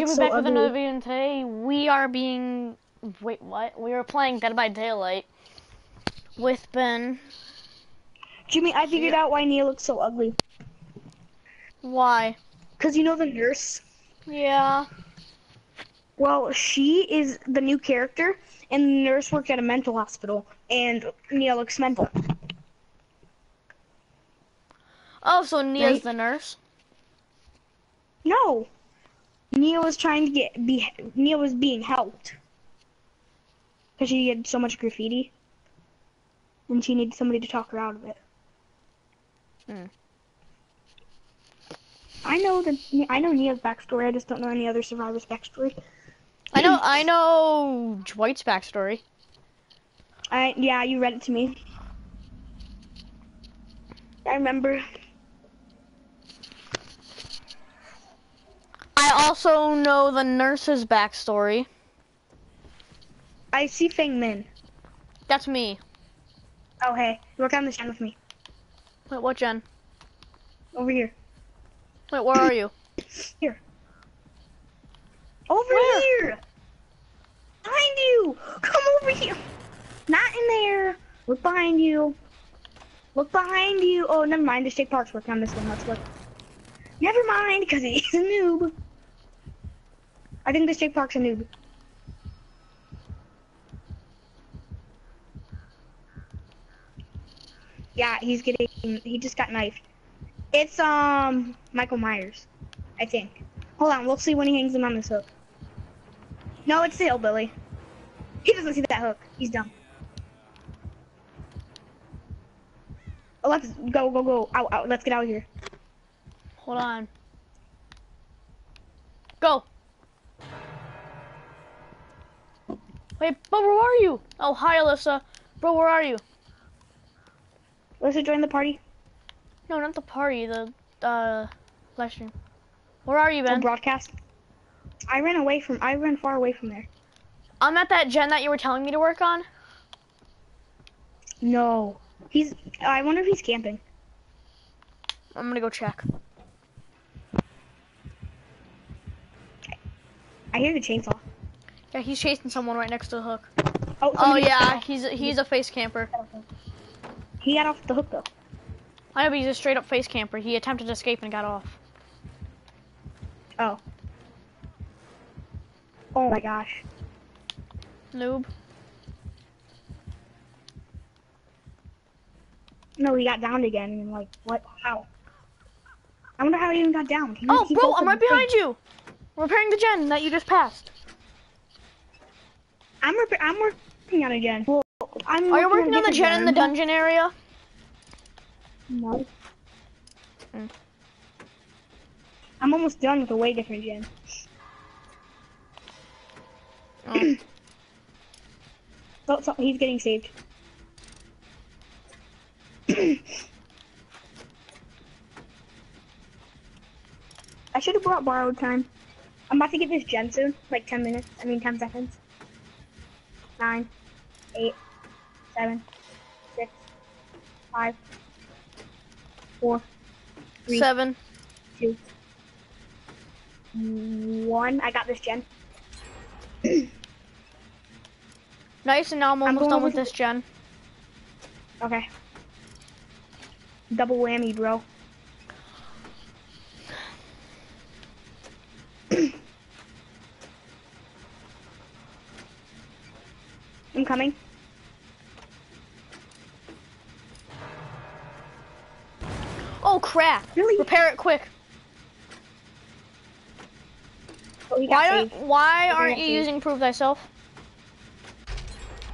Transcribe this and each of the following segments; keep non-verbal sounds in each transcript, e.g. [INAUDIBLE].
looks we're so back with another video and today we are being wait what? We are playing Dead by Daylight with Ben. Jimmy, I figured out why Nea looks so ugly. Why? Cause you know the nurse. Yeah. Well, she is the new character, and the nurse works at a mental hospital, and Nea looks mental. Oh, so Nea's Right. the nurse. No, Nea was trying to get be Nea was being helped because she had so much graffiti, and she needed somebody to talk her out of it. Hmm. I know the I know Nea's backstory. I just don't know any other survivors' backstory. I know I know Dwight's backstory. I yeah, you read it to me. I remember. I also know the nurse's backstory. I see Feng Min. That's me. Oh hey, work on this gen with me. Wait, what Jen? Over here. Wait, where are you? [COUGHS] Here. Over Where? here. Behind you. Come over here. Not in there. Look behind you. Look behind you. Oh, never mind. The state park's working on this one. Let's look. Never mind, because he's a noob. I think the state park's a noob. Yeah, he's getting. He just got knifed. It's um Michael Myers, I think. Hold on, we'll see when he hangs him on this hook. No, it's the hillbilly. He doesn't see that hook. He's dumb. Oh, let's go, go, go. Out, out. Let's get out of here. Hold on. Go. Wait, but where are you? Oh, hi, Alyssa. Bro, where are you? Let's join the party. No, not the party, the, uh, live stream. Where are you, Ben? broadcast. I ran away from. I ran far away from there. I'm at that gen that you were telling me to work on. No, he's. I wonder if he's camping. I'm gonna go check. I hear the chainsaw. Yeah, he's chasing someone right next to the hook. Oh, Oh yeah, he's he's a face camper. He got off the hook though. I know, but he's a straight up face camper. He attempted to escape and got off. Oh. Oh my gosh. Noob. No, he got downed again. And like, what? How? I wonder how he even got down. He, Oh, bro, I'm right the thing. behind you. Repairing the gen that you just passed. I'm I'm working on it again. Well, I'm. Are you working on the gen in the dungeon area? No. Mm. I'm almost done with a way different gen. Oh. [CLEARS THROAT] Oh, so he's getting saved. [CLEARS THROAT] I should have brought borrowed time. I'm about to get this gen soon, like 10 minutes. I mean, 10 seconds. Nine, eight, seven, six, five, four, three, Seven. two, one. I got this gen. [CLEARS THROAT] Nice, and now I'm I'm almost done with this gen. Okay. Double whammy, bro. I'm coming. Oh crap! Really? Repair it quick. Oh, Why saved. don't, Why oh, aren't you saved. using prove thyself?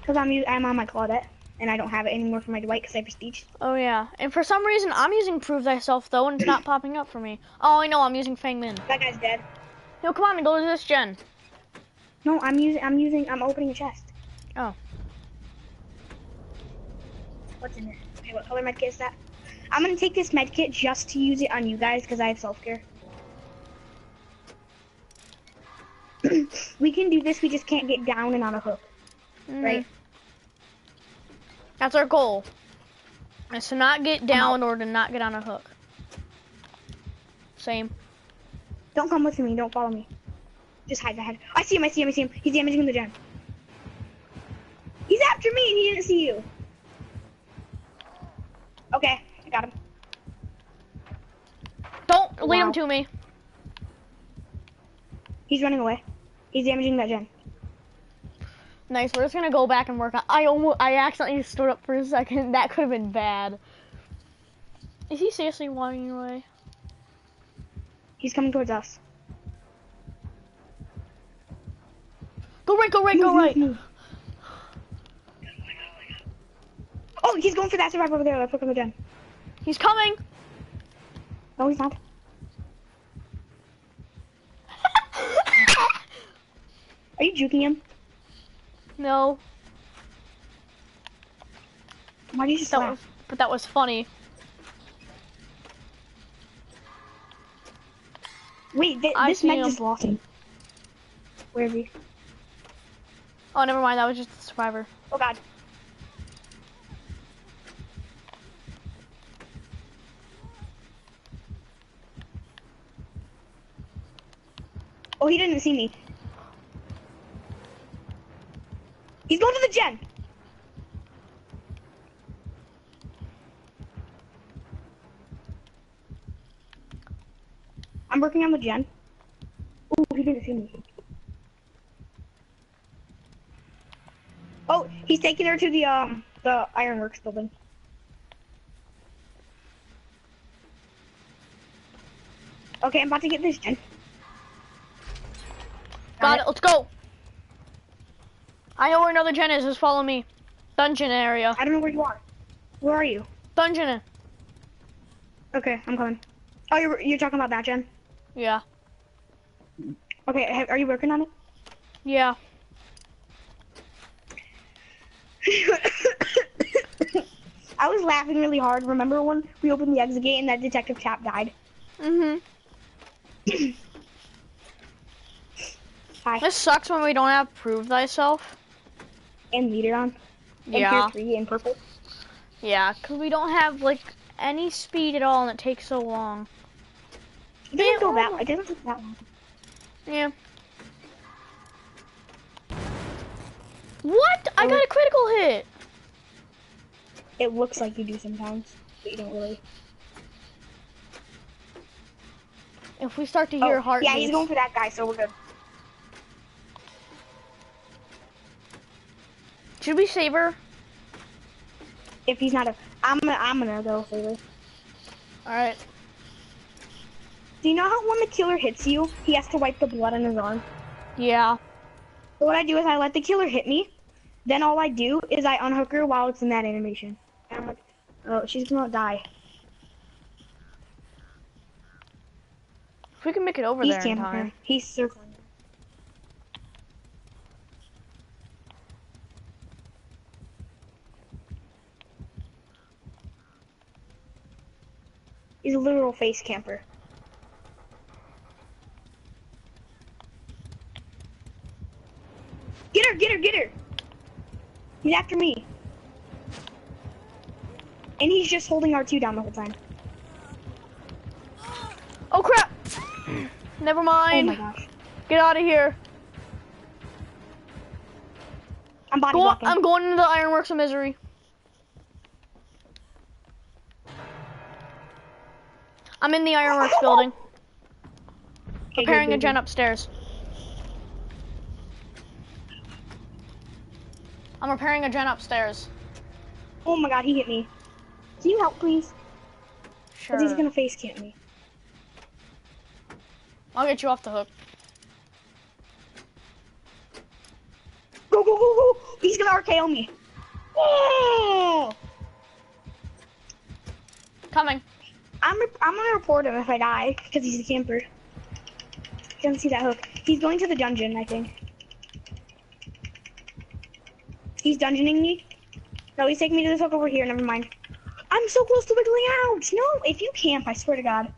Because I'm, I'm on my Claudette, and I don't have it anymore for my Dwight because I prestige. Oh yeah, and for some reason I'm using prove thyself though, and it's not [CLEARS THROAT] popping up for me. Oh, I know I'm using Fang Min. That guy's dead. No, come on and go to this gen. No, I'm using, I'm using, I'm opening a chest. Oh. What's in there? Okay, what color medkit is that? I'm gonna take this medkit just to use it on you guys because I have self care. [CLEARS THROAT] we can do this. We just can't get down and on a hook, Mhm. right? That's our goal. Is to not get down or to not get on a hook. Same. Don't come with me. Don't follow me. Just hide, hide. I see him, I see him, I see him. He's damaging the gen. He's after me and he didn't see you. Okay, I got him. Don't lead him to me. He's running away. He's damaging that gen. Nice. We're just gonna go back and work on. I almost, I accidentally stood up for a second. [LAUGHS] That could have been bad. Is he seriously walking away? He's coming towards us. Go right, go right, go move, right. move. He's going for that survivor over there. Let's look at the gen. He's coming. No, he's not. [LAUGHS] Are you juking him? no, Why do you that was, but that was funny. Wait, th- I this him. just lost him. Where is he? Oh, never mind. That was just a survivor. Oh god. He didn't see me. He's going to the gen. I'm working on the gen. Oh, he didn't see me. Oh, he's taking her to the um the ironworks building. Okay, I'm about to get this gen. It. Let's go. I know where another gen is. Just follow me. Dungeon area. I don't know where you are. Where are you? Dungeon. Okay, I'm coming. Oh, you're you're talking about that gen? Yeah. Okay, are you working on it? Yeah. [COUGHS] I was laughing really hard. Remember when we opened the exit gate and that detective chap died? Mhm. [COUGHS] Hi, This sucks when we don't have prove thyself. and leader on. And Yeah. three in purple. Yeah, cause we don't have like any speed at all, and it takes so long. It doesn't Yeah, go that. oh. It doesn't take that long. Yeah. What? I oh, got a critical hit. It looks like you do sometimes, but you don't really. If we start to hear Oh, heartbeats. yeah, he's going for that guy, so we're good. Should we save her? If he's not a, I'm gonna, I'm gonna go save her. All right. Do you know how when the killer hits you, he has to wipe the blood on his arm? Yeah. So what I do is I let the killer hit me. Then all I do is I unhook her while it's in that animation. And I'm like, oh, she's gonna die. If we can make it over He's there in camping time. her. He's circling. her. He's a literal face camper. Get her, get her, get her! He's after me. And he's just holding R2 down the whole time. Oh crap! [CLEARS THROAT] Never Oh mind. my gosh. Get out of here. I'm body Go. I'm going into the Ironworks of Misery. I'm in the Ironworks building, Okay, good, good, a gen upstairs. I'm repairing a gen upstairs. Oh my god, he hit me. Can you help, please? Sure. Because he's gonna face camp me. I'll get you off the hook. Go, go, go, go! He's gonna RKO me. Oh! Coming. I'm, I'm gonna report him if I die, because he's a camper. He doesn't see that hook. He's going to the dungeon, I think. He's dungeoning me. No, he's taking me to this hook over here, never mind. I'm so close to wiggling out! No, if you camp, I swear to God.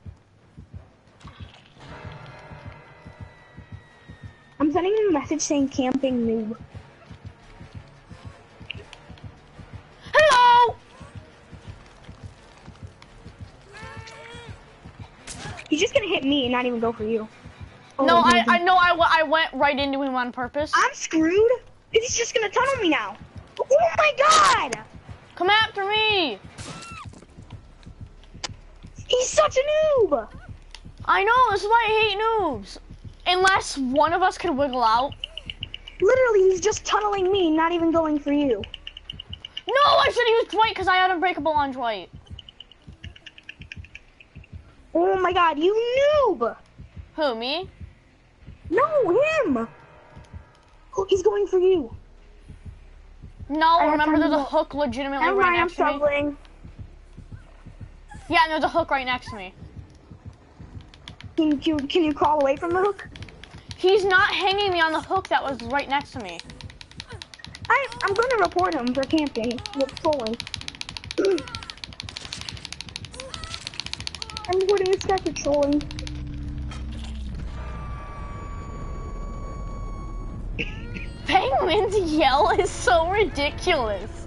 I'm sending him a message saying camping noob. He's just gonna hit me and not even go for you. Oh, no, I. I know I, I went right into him on purpose. I'm screwed. He's just gonna tunnel me now. Oh my god! Come after me! He's such a noob. I know, this is why I hate noobs. Unless one of us can wiggle out. Literally, he's just tunneling me, not even going for you. No, I should have used Dwight because I had Unbreakable on Dwight. Oh my god, you noob! Who, me? No, him! Oh, he's going for you. No, I remember there's a hook legitimately right mind, I'm next to me. struggling. Yeah, and there's a hook right next to me. Can you, can you crawl away from the hook? He's not hanging me on the hook that was right next to me. I, I'm gonna report him for camping with trolling. I'm reporting this guy for trolling. Penguin's yell is so ridiculous.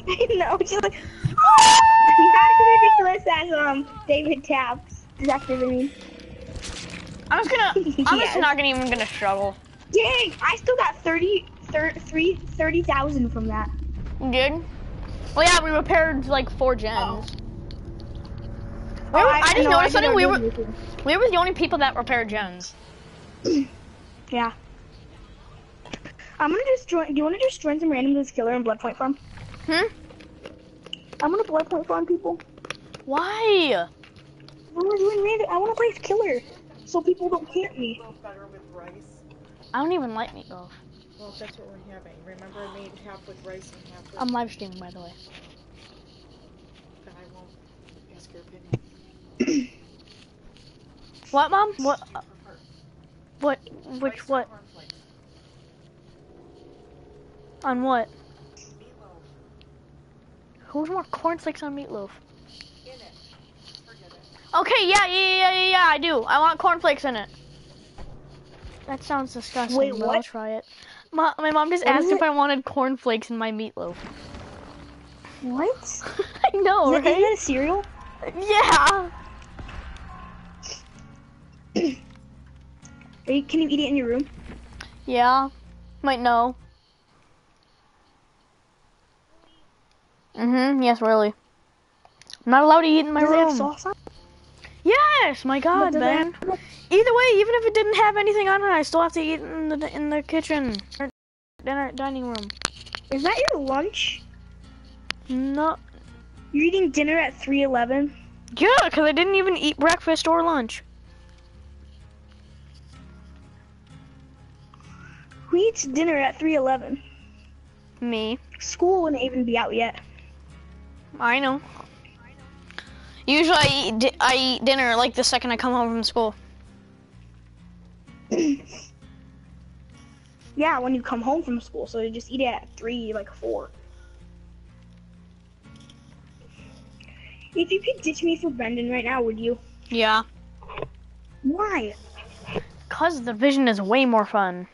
[LAUGHS] I know, she's like, [LAUGHS] not as ridiculous as um David Tapp's. Detective, I mean. I'm just gonna, [LAUGHS] I'm Yes. just not gonna even gonna struggle. Dang, I still got 30, 30, 30,000 from that. Good. Well, yeah, we repaired like four gens. Oh, We were- I just no, noticed did something. We were, we were the only people that repaired gens. [CLEARS THROAT] Yeah. I'm gonna just join. Do you want to just join some random this killer and blood point farm? Hmm? I'm gonna blood point farm people. Why? I want to join random. I want to play killer, so people don't camp me. Meatloaf better with rice. I don't even like meatloaf. Well, that's what we're having. Remember, I made half with rice and half with. I'm live streaming, by the way. Then I won't ask your opinion. [CLEARS THROAT] What, mom? What? Prefer What? Which what? On what? Meatloaf. Who's more cornflakes on meatloaf? In it. Forget it. Okay, yeah, yeah, yeah, yeah, yeah, I do. I want cornflakes in it. That sounds disgusting. Wait, but I'll what? try it. Ma- my mom just What asked if? I wanted cornflakes in my meatloaf. [LAUGHS] What? I know, isn't right? that a cereal? Yeah. [CLEARS THROAT] Are you, can you eat it in your room? Yeah. Might know. Mm-hmm. Yes, really. I'm not allowed to eat in my Does it have room. sauce on? Yes, my God, man. have- Either way, even if it didn't have anything on it, I still have to eat in the in the kitchen, or dinner dining room. Is that your lunch? No, You're eating dinner at 3:11. yeah, because I didn't even eat breakfast or lunch. Who eats dinner at 3:11? Me, School wouldn't even be out yet. I know. Usually, I eat di- I eat dinner like the second I come home from school. [CLEARS THROAT] Yeah, when you come home from school, so you just eat it at three, like four. If you could ditch me for Brendan right now, would you? Yeah, Why? cause the vision is way more fun.